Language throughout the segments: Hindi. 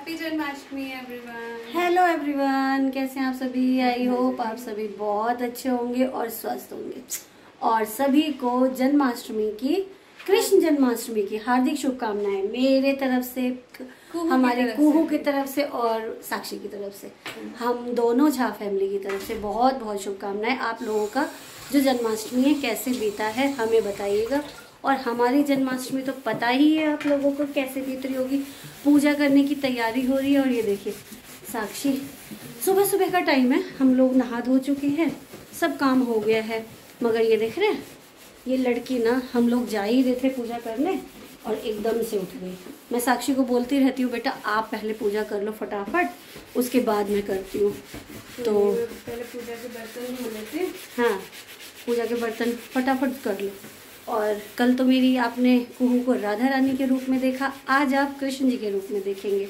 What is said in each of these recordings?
Happy Janmashtami everyone hello everyone कैसे हैं आप सभी? आई होप आप सभी बहुत अच्छे होंगे और स्वस्थ होंगे। और सभी को जन्माष्टमी की कृष्ण जन्माष्टमी की हार्दिक शुभकामनाएँ मेरे तरफ़ से हमारे कुहू की तरफ़ से और साक्षी की तरफ़ से। हम दोनों झा फैमिली की तरफ़ से बहुत बहुत शुभकामनाएँ आप लोगों का जो जन्माष्टमी है कैसे बीता है हमें बताइएगा। और हमारी जन्माष्टमी तो पता ही है आप लोगों को कैसे बीत रही होगी। पूजा करने की तैयारी हो रही है और ये देखिए साक्षी। सुबह सुबह का टाइम है हम लोग नहा धो चुके हैं सब काम हो गया है। मगर ये देख रहे हैं ये लड़की ना हम लोग जा ही रहे थे पूजा करने और एकदम से उठ गई। मैं साक्षी को बोलती रहती हूँ बेटा आप पहले पूजा कर लो फटाफट उसके बाद मैं करती हूँ। तो पहले पूजा के बर्तन धो लेते। हाँ पूजा के बर्तन फटाफट कर लो। और कल तो मेरी आपने कुहू को राधा रानी के रूप में देखा आज आप कृष्ण जी के रूप में देखेंगे।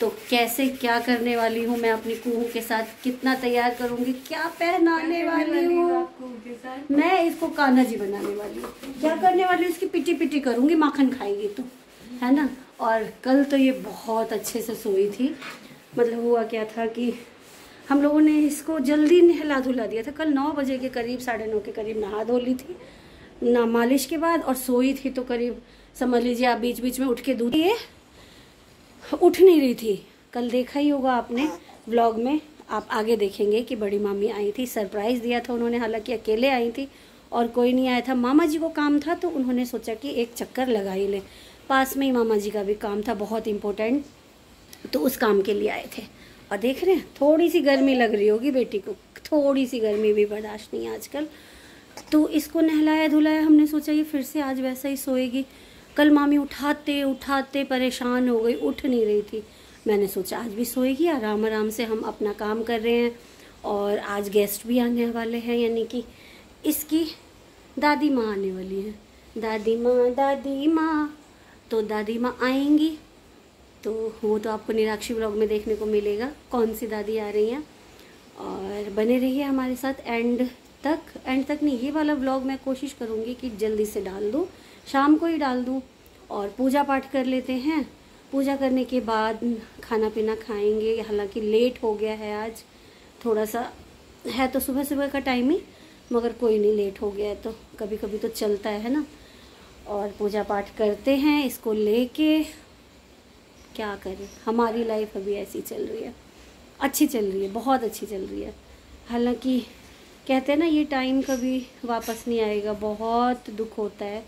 तो कैसे क्या करने वाली हूँ मैं अपनी कुहू के साथ? कितना तैयार करूँगी? क्या पहनाने वाली हूँ? मैं इसको कान्हा जी बनाने वाली हूँ। क्या करने वाली हूँ? इसकी पिटी पिटी करूँगी माखन खाएगी तो है ना? और कल तो ये बहुत अच्छे से सोई थी। मतलब हुआ क्या था कि हम लोगों ने इसको जल्दी नहला धुला दिया था। कल नौ बजे के करीब साढ़े नौ के करीब नहा धो ली थी। ना मालिश के बाद और सोई थी तो करीब, समझ लीजिए आप बीच बीच में उठ के दूध ये उठ नहीं रही थी। कल देखा ही होगा आपने व्लॉग में। आप आगे देखेंगे कि बड़ी मामी आई थी, सरप्राइज़ दिया था उन्होंने, हालाँकि अकेले आई थी और कोई नहीं आया था। मामा जी को काम था तो उन्होंने सोचा कि एक चक्कर लगा ही लें। पास में ही मामा जी का भी काम था, बहुत इम्पोर्टेंट तो उस काम के लिए आए थे। और देख रहे हैं, थोड़ी सी गर्मी लग रही होगी बेटी को, थोड़ी सी गर्मी भी बर्दाश्त नहीं आजकल। तो इसको नहलाया धुलाया हमने सोचा ये फिर से आज वैसा ही सोएगी। कल मामी उठाते उठाते परेशान हो गई, उठ नहीं रही थी। मैंने सोचा आज भी सोएगी आराम आराम से हम अपना काम कर रहे हैं और आज गेस्ट भी आने वाले हैं, यानी कि इसकी दादी माँ आने वाली है। दादी माँ दादी माँ तो दादी माँ आएँगी। तो वो तो आपको निराक्षी ब्लॉग में देखने को मिलेगा, कौन सी दादी आ रही हैं। और बने रहिए हमारे साथ एंड। तक एंड तक नहीं, ये वाला ब्लॉग मैं कोशिश करूँगी कि जल्दी से डाल दूँ। शाम को ही डाल दूँ और पूजा पाठ कर लेते हैं। पूजा करने के बाद खाना पीना खाएँगे। हालाँकि लेट हो गया है आज। थोड़ा सा है तो सुबह सुबह का टाइम ही, मगर कोई नहीं लेट हो गया है तो कभी कभी तो चलता है ना। और पूजा पाठ करते हैं इसको लेके। क्या करें? हमारी लाइफ अभी ऐसी चल रही है। अच्छी चल रही है, बहुत अच्छी चल रही है। हालाँकि कहते हैं ना, ये टाइम कभी वापस नहीं आएगा, बहुत दुख होता है।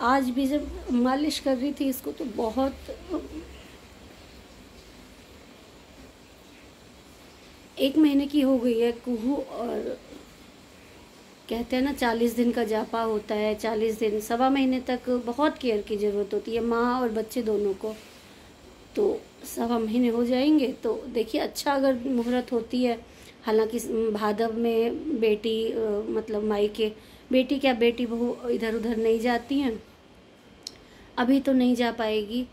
आज भी जब मालिश कर रही थी, इसको तो बहुत एक महीने की हो गई है कुहू और कहते हैं ना, चालीस दिन का जापा होता है, चालीस दिन, सवा महीने तक बहुत केयर की ज़रूरत होती है, माँ और बच्चे दोनों को। तो सवा महीने हो जाएँगे तो देखिए अच्छा अगर मुहूर्त होती है हालाँकि भादव में बेटी मतलब माई के बेटी क्या, बेटी बहू इधर उधर नहीं जाती हैं? अभी तो नहीं जा पाएगी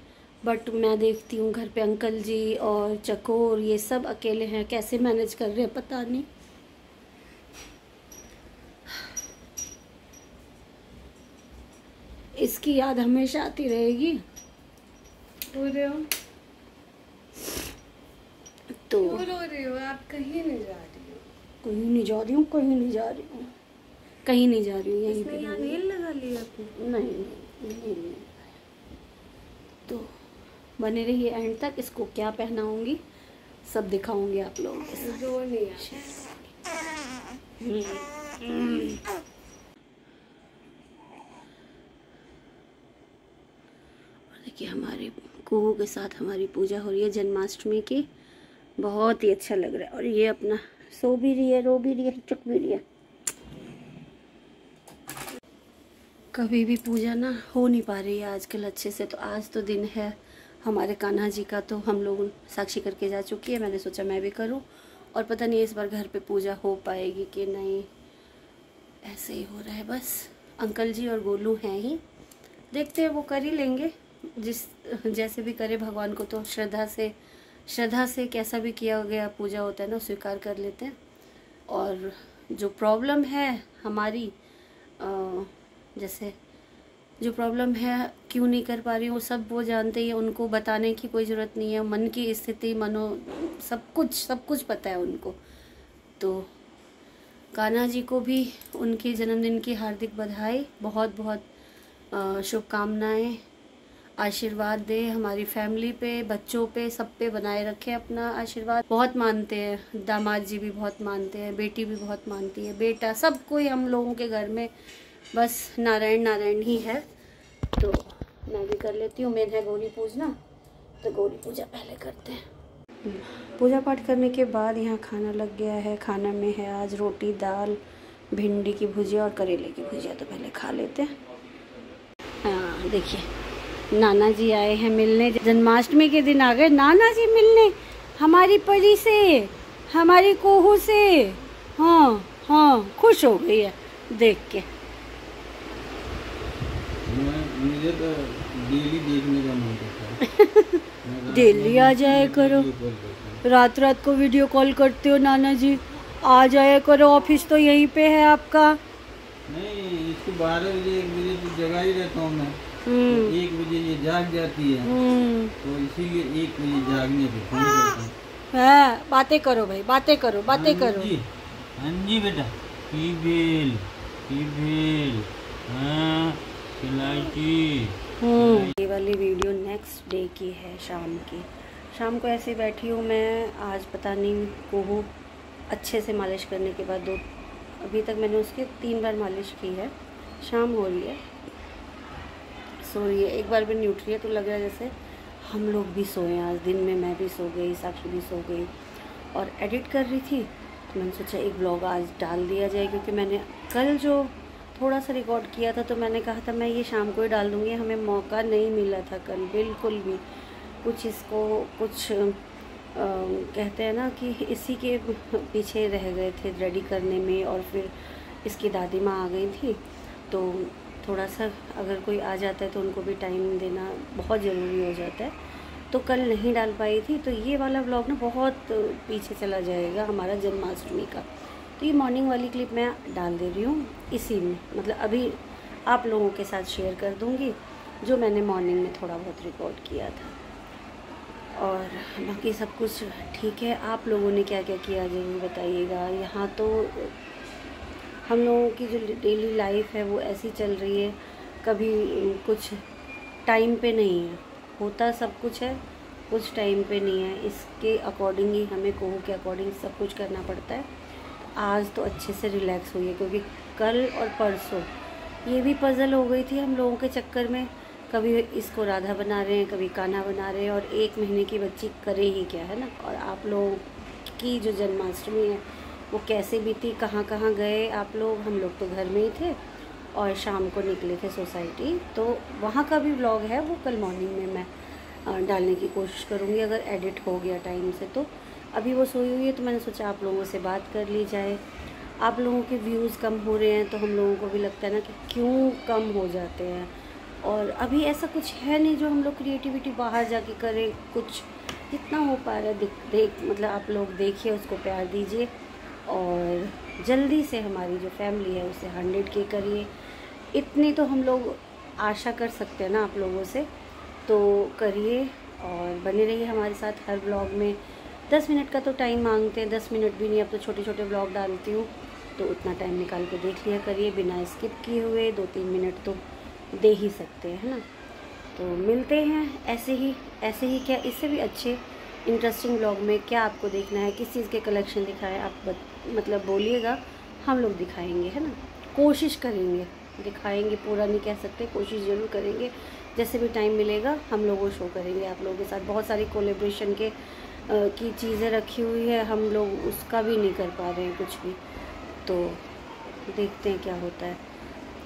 बट मैं देखती हूँ घर पे अंकल जी और चकोर, ये सब अकेले हैं, कैसे मैनेज कर रहे हैं पता नहीं। इसकी याद हमेशा आती रहेगी। हो? तो रो रहे हो? आप कहीं नहीं जा रही हो। कहीं नहीं जा रही हूँ कहीं नहीं जा रही हूँ। कहीं नहीं जा रही हूँ यहीं पे यहाँ नेल लगा लिया आपने? नहीं नहीं नहीं, नहीं। तो बने रहिए एंड तक इसको क्या पहनाऊँगी? सब दिखाऊँगी आप लोगों के साथ। नहीं देखिए हमारे कुहू के साथ हमारी पूजा हो रही है जन्माष्टमी की। बहुत ही अच्छा लग रहा है। और ये अपना सो भी रही है, रो भी रही है चुक भी रही है। कभी भी पूजा ना हो नहीं पा रही है आजकल अच्छे से। तो आज तो दिन है हमारे कान्हा जी का तो हम लोग साक्षी करके जा चुकी है। मैंने सोचा मैं भी करूँ। और पता नहीं इस बार घर पे पूजा हो पाएगी कि नहीं। ऐसे ही हो रहा है बस। अंकल जी और गोलू हैं ही। देखते हैं, वो कर ही लेंगे। जिस, जैसे भी करे भगवान को तो श्रद्धा से श्रद्धा से कैसा भी किया गया पूजा होता है ना, स्वीकार कर लेते हैं। और जो प्रॉब्लम है हमारी जैसे जो प्रॉब्लम है क्यों नहीं कर पा रही हूँ वो सब वो जानते ही उनको बताने की कोई ज़रूरत नहीं है। मन की स्थिति, मनो, सब कुछ सब कुछ पता है उनको। तो कान्हा जी को भी उनके जन्मदिन की हार्दिक बधाई बहुत बहुत शुभकामनाएँ। आशीर्वाद दे हमारी फैमिली पे बच्चों पे सब पे बनाए रखे अपना आशीर्वाद। बहुत मानते हैं दामाद जी भी बहुत मानते हैं बेटी भी बहुत मानती है। बेटा सब कोई हम लोगों के घर में बस नारायण नारायण ही है। तो मैं भी कर लेती हूँ मेन है गौरी पूजना। तो गौरी पूजा पहले करते हैं। पूजा पाठ करने के बाद यहाँ खाना लग गया है। खाना में है आज रोटी दाल भिंडी की भुजिया और करेले की भुजिया। तो पहले खा लेते हैं। हाँ देखिए नाना जी आए हैं मिलने जन्माष्टमी के दिन आ गए। नाना जी मिलने हमारी परी से हमारी कोहू से। हाँ हाँ खुश हो गई है देख के। मुझे तो डेली देखने का मन करता है। डेली आ जाया करो। रात रात को वीडियो कॉल करते हो नाना जी आ जाया करो ऑफ़िस तो यहीं पे है आपका। नहीं इसको बारह बजे एक बजे तो जगा ही रहता हूँ मैं। तो एक बजे ये जाग जाती है। हम्म। तो इसीलिए एक बजे जागने पे फ़ोन करता हूँ। बातें करो भाई बातें करो बातें हाँ करो। हाँ जी बेटा। की बेल की बेल हाँ हम्म ये वाली वीडियो नेक्स्ट डे की है शाम की। शाम को ऐसे बैठी हूँ मैं आज पता नहीं कोहू अच्छे से मालिश करने के बाद दो अभी तक मैंने उसके तीन बार मालिश की है शाम हो रही है। सो रही है। एक बार भी रही है तो लग रहा है जैसे हम लोग भी सोए आज। दिन में मैं भी सो गई साक्षी भी सो गई। और एडिट कर रही थी तो मैंने सोचा एक ब्लॉग आज डाल दिया जाए क्योंकि मैंने कल जो थोड़ा सा रिकॉर्ड किया था तो मैंने कहा था मैं ये शाम को ही डाल दूँगी। हमें मौका नहीं मिला था कल बिल्कुल भी। कुछ इसको कुछ अ, कहते हैं ना कि इसी के पीछे रह गए थे रेडी करने में और फिर इसकी दादी माँ आ गई थी। तो थोड़ा सा अगर कोई आ जाता है तो उनको भी टाइम देना बहुत ज़रूरी हो जाता है। तो कल नहीं डाल पाई थी तो ये वाला ब्लॉग ना बहुत पीछे चला जाएगा हमारा जन्माष्टमी का। तो ये मॉर्निंग वाली क्लिप मैं डाल दे रही हूँ इसी में मतलब अभी आप लोगों के साथ शेयर कर दूँगी, जो मैंने मॉर्निंग में थोड़ा बहुत रिकॉर्ड किया था। और बाकी सब कुछ ठीक है, आप लोगों ने क्या क्या किया ज़रूर बताइएगा। यहाँ तो हम लोगों की जो डेली लाइफ है वो ऐसी चल रही है, कभी कुछ टाइम पे नहीं है। होता सब कुछ है, कुछ टाइम पे नहीं है। इसके अकॉर्डिंग ही हमें कोहू के अकॉर्डिंग सब कुछ करना पड़ता है। आज तो अच्छे से रिलैक्स हुई है, क्योंकि कल और परसों, ये भी पज़ल हो गई थी हम लोगों के चक्कर में। कभी इसको राधा बना रहे हैं, कभी कान्हा बना रहे हैं, और एक महीने की बच्ची करे ही क्या, है ना? और आप लोगों की जो जन्माष्टमी है वो कैसे बीती, कहाँ कहाँ गए, आप लोग, हम लोग तो घर में ही थे और शाम को निकले थे सोसाइटी। तो वहाँ का भी ब्लॉग है, वो कल मॉर्निंग में मैं डालने की कोशिश करूँगी, अगर एडिट हो गया टाइम से तो। अभी वो सोई हुई है तो मैंने सोचा आप लोगों से बात कर ली जाए। आप लोगों के व्यूज़ कम हो रहे हैं तो हम लोगों को भी लगता है ना कि क्यों कम हो जाते हैं। और अभी ऐसा कुछ है नहीं जो हम लोग क्रिएटिविटी बाहर जाके करें, कुछ जितना हो पा रहा है, देख देख मतलब आप लोग देखिए, उसको प्यार दीजिए। और जल्दी से हमारी जो फैमिली है, उसे हंड्रेड के करिए। इतनी तो हम लोग आशा कर सकते हैं ना आप लोगों से। तो करिए और बने रहिए हमारे साथ हर ब्लॉग में। दस मिनट का तो टाइम मांगते हैं, दस मिनट भी नहीं, अब तो छोटे छोटे ब्लॉग डालती हूँ। तो उतना टाइम निकाल के देख लिया करिए, बिना स्किप किए हुए दो तीन मिनट तो दे ही सकते हैं, है ना? तो मिलते हैं ऐसे ही ऐसे ही क्या इससे भी अच्छे इंटरेस्टिंग ब्लॉग में क्या आपको देखना है किस चीज़ के कलेक्शन दिखाएँ आप बत, मतलब बोलिएगा हम लोग दिखाएँगे है ना? कोशिश करेंगे दिखाएँगे पूरा नहीं कह सकते कोशिश ज़रूर करेंगे। जैसे भी टाइम मिलेगा हम लोग वो शो करेंगे आप लोगों के साथ। बहुत सारी कोलेब्रेशन के अ, की चीज़ें रखी हुई है हम लोग उसका भी नहीं कर पा रहे हैं कुछ भी। तो देखते हैं क्या होता है।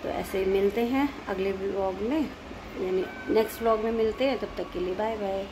तो ऐसे मिलते हैं अगले ब्लॉग में यानी नेक्स्ट ब्लॉग में मिलते हैं तब तक के लिए बाय बाय